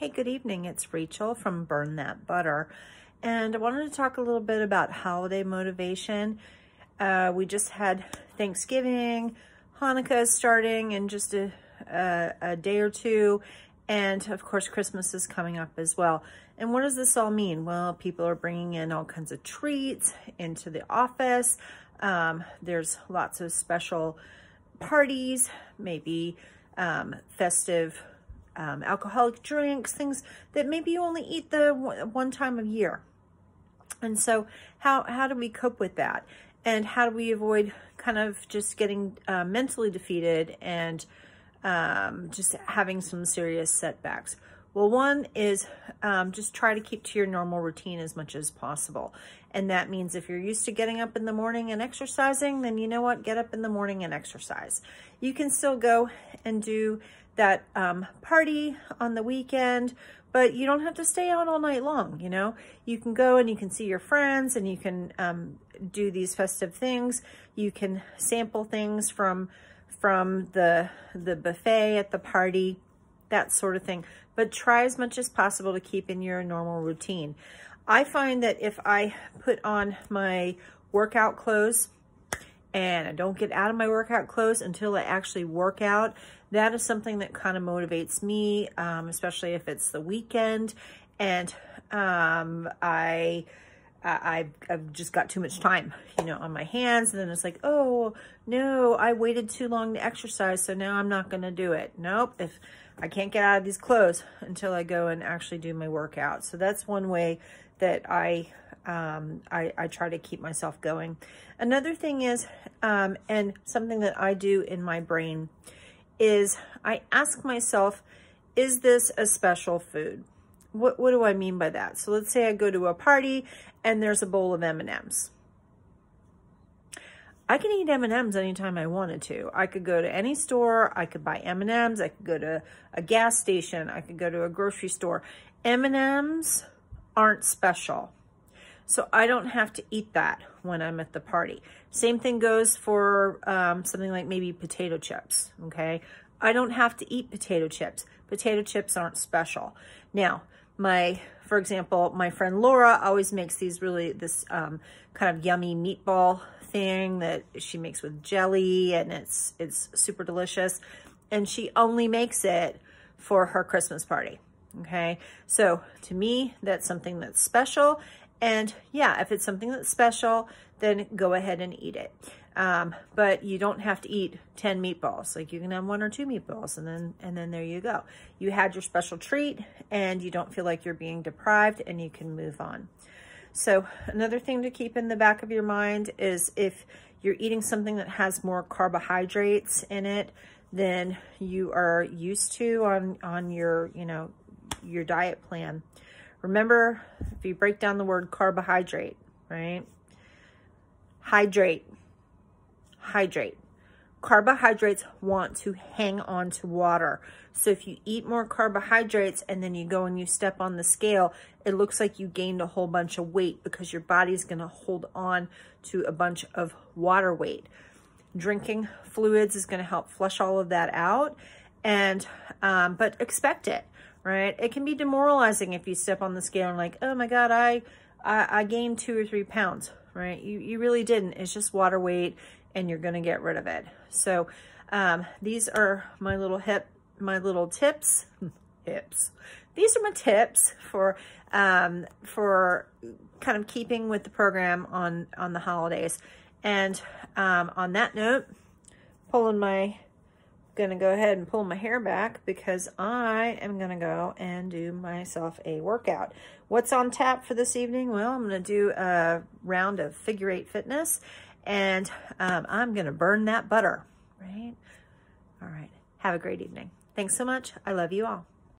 Hey, good evening. It's Rachel from Burn That Butter. And I wanted to talk a little bit about holiday motivation. Uh, we just had Thanksgiving, Hanukkah is starting in just a, a, a day or two. And of course, Christmas is coming up as well. And what does this all mean? Well, people are bringing in all kinds of treats into the office. Um, there's lots of special parties, maybe um, festive um, alcoholic drinks, things that maybe you only eat the one time a year. And so how, how do we cope with that? And how do we avoid kind of just getting uh, mentally defeated and um, just having some serious setbacks? Well, one is um, just try to keep to your normal routine as much as possible. And that means if you're used to getting up in the morning and exercising, then you know what? Get up in the morning and exercise. You can still go and do that um, party on the weekend, but you don't have to stay out all night long, you know? You can go and you can see your friends and you can um, do these festive things. You can sample things from from the, the buffet at the party, that sort of thing. But try as much as possible to keep in your normal routine. I find that if I put on my workout clothes and I don't get out of my workout clothes until I actually work out, that is something that kind of motivates me, um, especially if it's the weekend and um, I, I, I've just got too much time, you know, on my hands. And then it's like, oh, no, I waited too long to exercise, so now I'm not going to do it. Nope. If I can't get out of these clothes until I go and actually do my workout. So that's one way that I, um, I, I try to keep myself going. Another thing is, um, and something that I do in my brain is I ask myself, is this a special food? What, what do I mean by that? So let's say I go to a party and there's a bowl of M&Ms. I can eat M&Ms anytime I wanted to. I could go to any store. I could buy M&Ms. I could go to a gas station. I could go to a grocery store. M&Ms aren't special. So I don't have to eat that when I'm at the party. Same thing goes for um, something like maybe potato chips, okay? I don't have to eat potato chips. Potato chips aren't special. Now, my, for example, my friend Laura always makes these really, this um, kind of yummy meatball thing that she makes with jelly and it's, it's super delicious. And she only makes it for her Christmas party. Okay. So to me, that's something that's special and yeah, if it's something that's special, then go ahead and eat it. Um, but you don't have to eat 10 meatballs. Like you can have one or two meatballs and then, and then there you go. You had your special treat and you don't feel like you're being deprived and you can move on. So another thing to keep in the back of your mind is if you're eating something that has more carbohydrates in it than you are used to on, on your, you know, your diet plan, Remember, if you break down the word carbohydrate, right? Hydrate, hydrate. Carbohydrates want to hang on to water. So if you eat more carbohydrates and then you go and you step on the scale, it looks like you gained a whole bunch of weight because your body's going to hold on to a bunch of water weight. Drinking fluids is going to help flush all of that out. And, um, but expect it right? It can be demoralizing if you step on the scale and like, oh my God, I, I, I gained two or three pounds, right? You, you really didn't. It's just water weight and you're going to get rid of it. So um, these are my little hip, my little tips, hips. These are my tips for, um, for kind of keeping with the program on, on the holidays. And um, on that note, pulling my going to go ahead and pull my hair back because I am going to go and do myself a workout. What's on tap for this evening? Well, I'm going to do a round of figure eight fitness and um, I'm going to burn that butter, right? All right. Have a great evening. Thanks so much. I love you all.